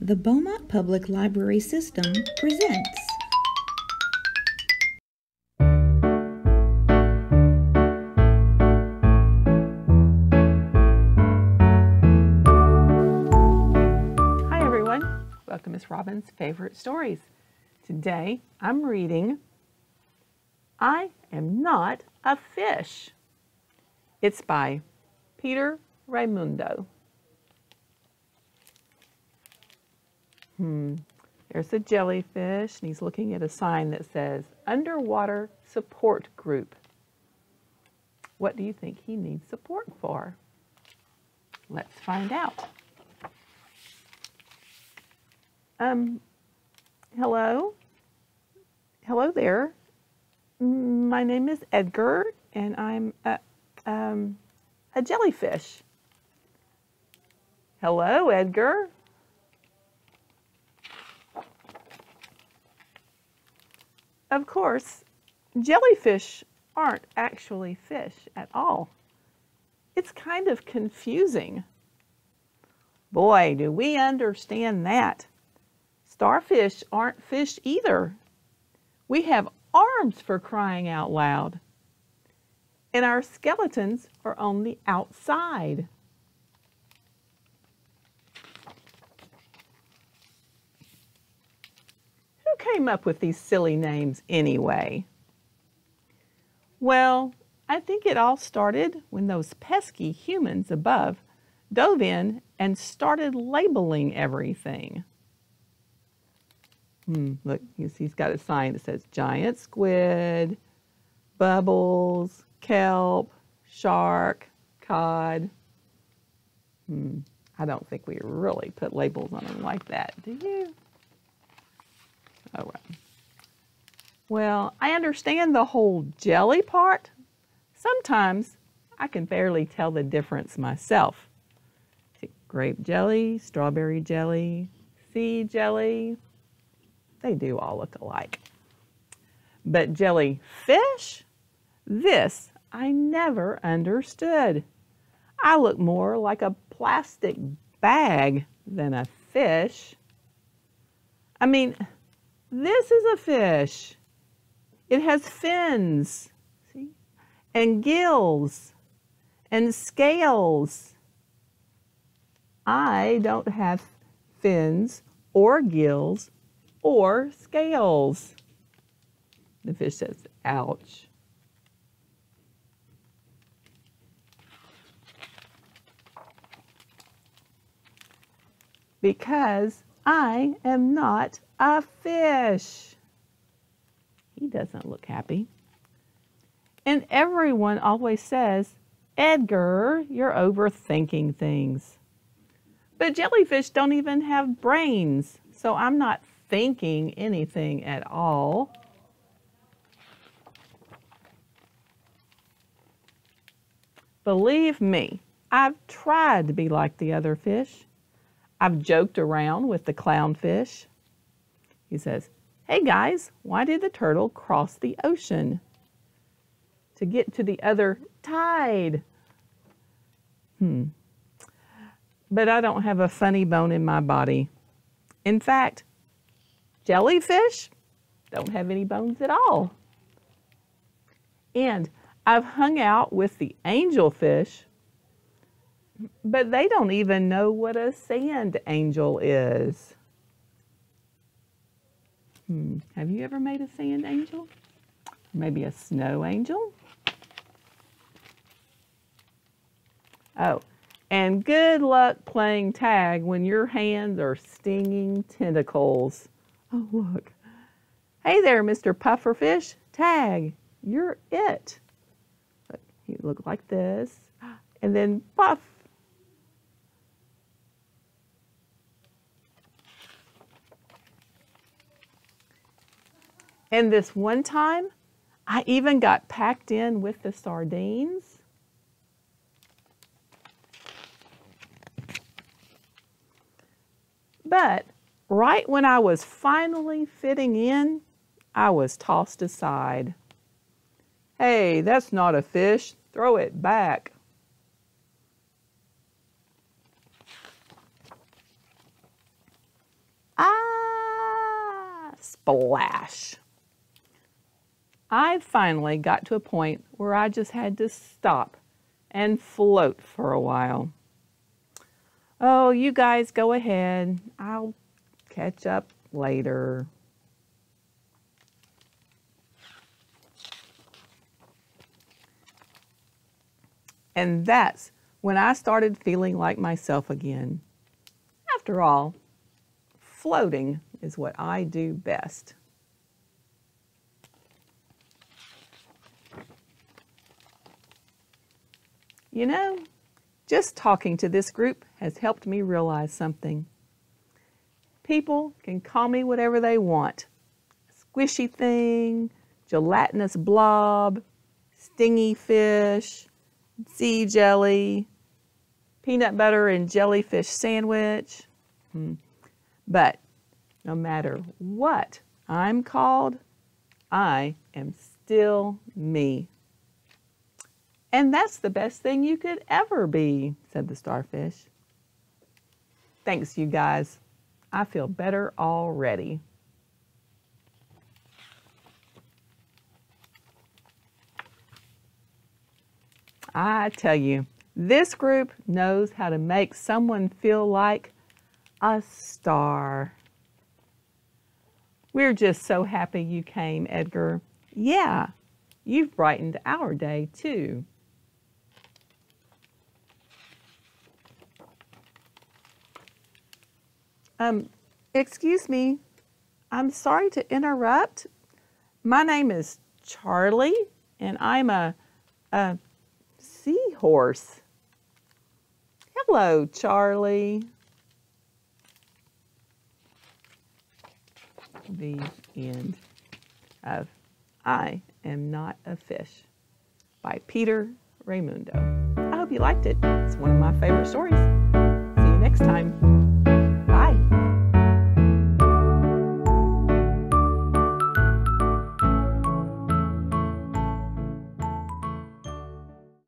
The Beaumont Public Library System presents. Hi everyone, welcome to Miss Robin's Favorite Stories. Today I'm reading I Am Not a Fish. It's by Peter Raymundo. Hmm, there's a jellyfish and he's looking at a sign that says Underwater Support Group. What do you think he needs support for? Let's find out. Um, hello? Hello there. My name is Edgar, and I'm a, um, a jellyfish. Hello, Edgar. Of course, jellyfish aren't actually fish at all. It's kind of confusing. Boy, do we understand that. Starfish aren't fish either. We have arms for crying out loud. And our skeletons are on the outside. Came up with these silly names anyway? Well, I think it all started when those pesky humans above dove in and started labeling everything. Hmm, look, he's, got a sign that says giant squid, bubbles, kelp, shark, cod. Hmm, I don't think we really put labels on them like that, do you? Oh, well. Well, I understand the whole jelly part. Sometimes I can barely tell the difference myself. Grape jelly, strawberry jelly, sea jelly, they do all look alike. But jellyfish? This I never understood. I look more like a plastic bag than a fish. I mean, this is a fish. It has fins, see, and gills and scales. I don't have fins or gills or scales. The fish says, ouch. Because I am not a fish. He doesn't look happy. And everyone always says, Edgar, you're overthinking things. But jellyfish don't even have brains, so I'm not thinking anything at all. Believe me, I've tried to be like the other fish. I've joked around with the clownfish. He says, Hey guys, why did the turtle cross the ocean? To get to the other tide. Hmm. But I don't have a funny bone in my body. In fact, jellyfish don't have any bones at all. And I've hung out with the angelfish, but they don't even know what a sand angel is. Hmm. Have you ever made a sand angel? Maybe a snow angel? Oh, and good luck playing tag when your hands are stinging tentacles. Oh, look. Hey there, Mr. Pufferfish. Tag, you're it. You look, like this. And then puff. And this one time, I even got packed in with the sardines. But right when I was finally fitting in, I was tossed aside. Hey, that's not a fish. Throw it back. Ah, splash. I finally got to a point where I just had to stop and float for a while. Oh, you guys go ahead. I'll catch up later. And that's when I started feeling like myself again. After all, floating is what I do best. You know, just talking to this group has helped me realize something. People can call me whatever they want. Squishy thing, gelatinous blob, stingy fish, sea jelly, peanut butter and jellyfish sandwich. Hmm. But no matter what I'm called, I am still me. And that's the best thing you could ever be, said the starfish. Thanks, you guys. I feel better already. I tell you, this group knows how to make someone feel like a star. We're just so happy you came, Edgar. Yeah, you've brightened our day too. Um, excuse me, I'm sorry to interrupt. My name is Charlie, and I'm a, a seahorse. Hello, Charlie. The end of I Am Not a Fish by Peter Raymundo. I hope you liked it. It's one of my favorite stories.